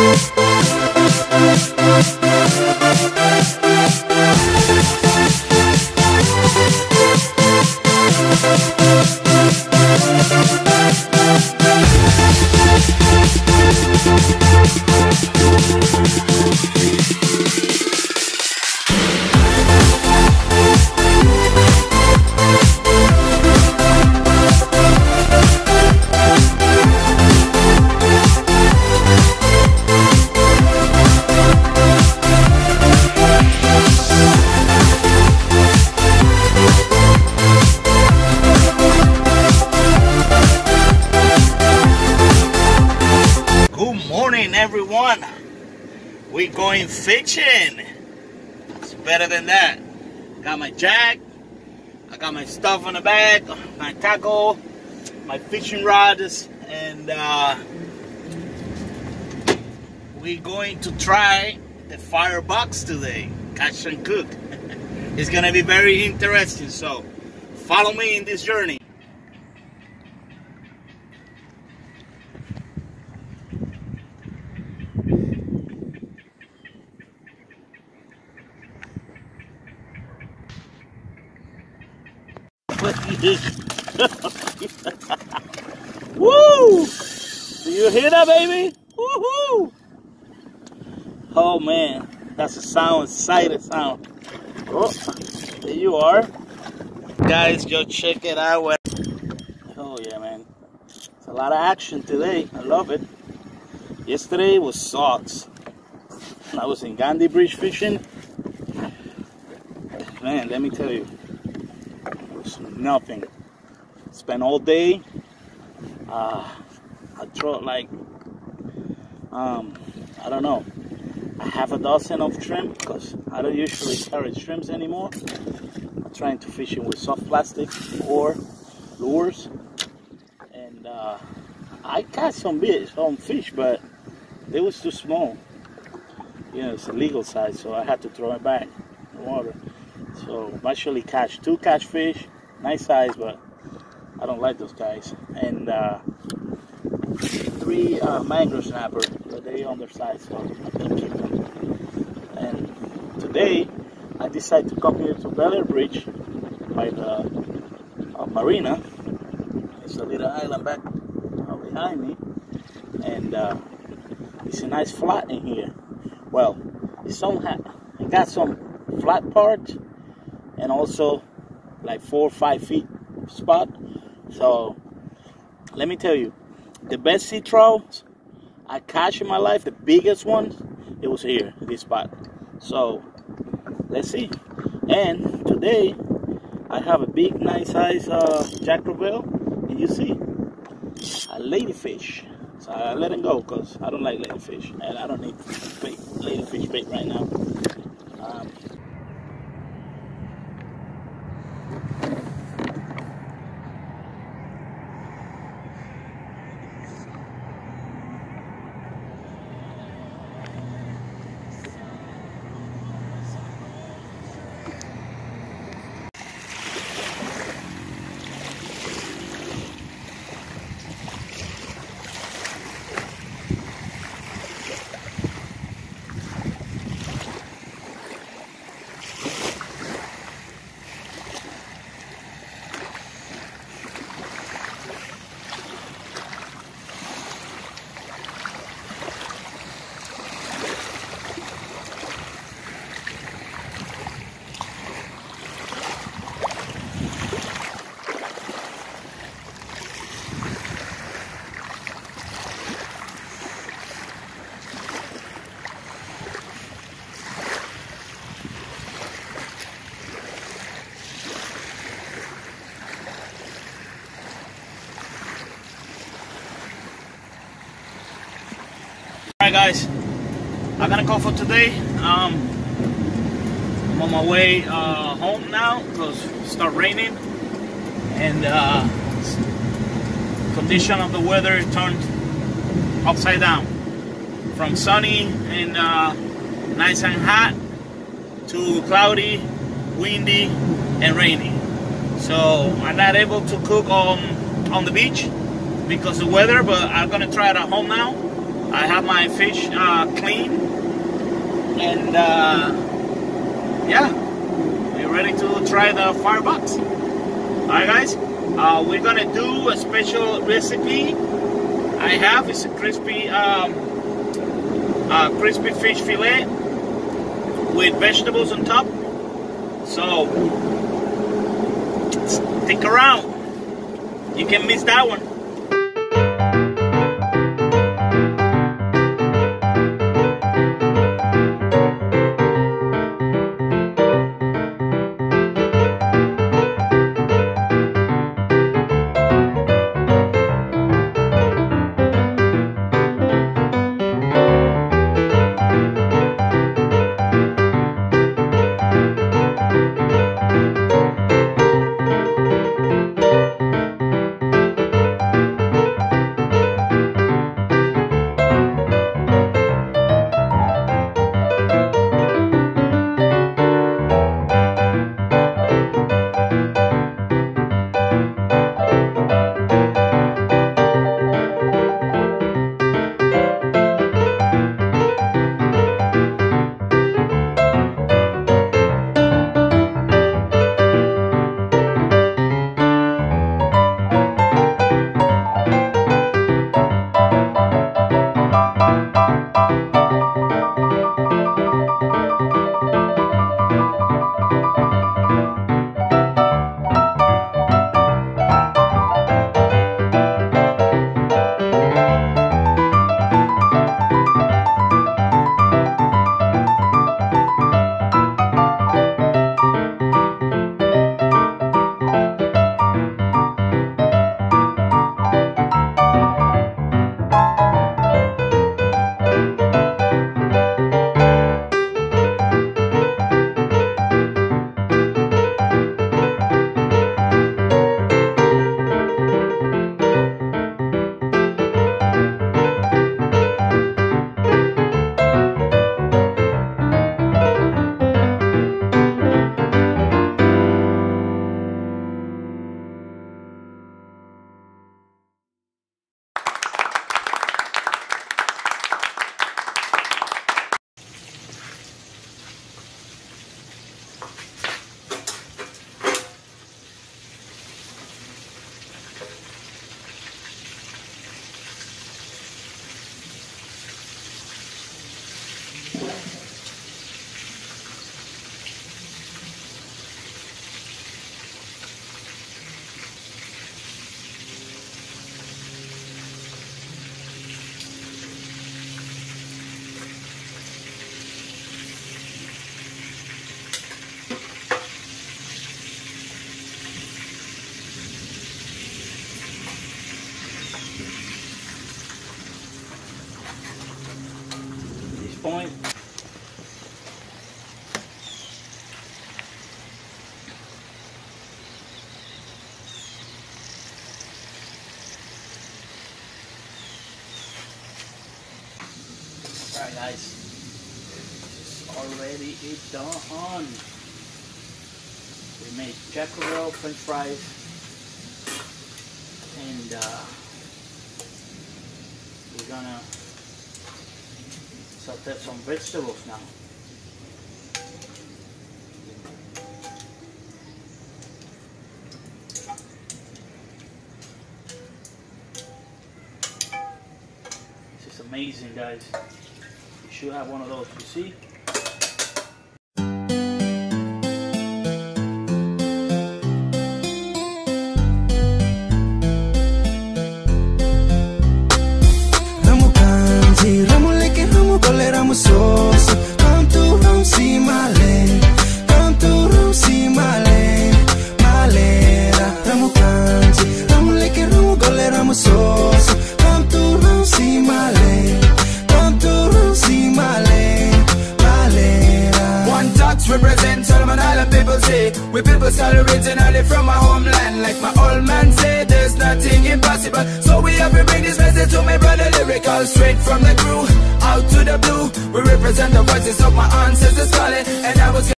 Música We're going fishing. It's better than that. Got my jack. I got my stuff on the back, my tackle, my fishing rods, and uh, we're going to try the firebox today. Catch and cook. it's gonna be very interesting. So follow me in this journey. Woo! Do you hear that, baby? Woohoo! Oh man, that's a sound, excited sound. Oh, there you are. Guys, go check it out. Oh yeah, man. It's a lot of action today. I love it. Yesterday was socks. I was in Gandy Bridge fishing. Man, let me tell you, nothing. Spent all day. Uh, I throw like, um, I don't know, a half a dozen of shrimp because I don't usually carry shrimps anymore. I'm trying to fish it with soft plastic or lures, and uh, I caught some fish, some fish, but they was too small. You know, it's a legal size, so I had to throw it back in the water. So I actually catch two catfish, nice size, but I don't like those guys. And uh, three uh, mangrove snapper, but they on their undersized, so I can keep them. And today I decided to come here to Bel Bridge by the uh, marina. It's a little island back uh, behind me, and uh, it's a nice flat in here. Well, it's some it got some flat part and also like four or five feet spot. So let me tell you, the best sea trouts I catch in my life, the biggest ones, it was here, this spot. So let's see. And today I have a big, nice size uh, Jack Crevalle, and you see a ladyfish. So I let him go because I don't like ladyfish, and I don't need bait, ladyfish bait right now. Um, Alright guys, I'm gonna call for today. Um, I'm on my way uh, home now because start raining and uh, condition of the weather turned upside down from sunny and uh, nice and hot to cloudy, windy and rainy. So I'm not able to cook on on the beach because of the weather, but I'm gonna try it at home now. I have my fish uh, clean, and uh, yeah, we're ready to try the firebox. All right, guys, uh, we're gonna do a special recipe. I have is a crispy, um, uh, crispy fish fillet with vegetables on top. So stick around. You can miss that one. It done. We made Cracker Barrel french fries and uh, we're gonna saute some vegetables now. This is amazing guys. You should have one of those, you see? Originally from my homeland. Like my old man said, there's nothing impossible. So we have to bring this message to my brother lyrical. Straight from the crew, out to the blue. We represent the voices of my ancestors calling. And I was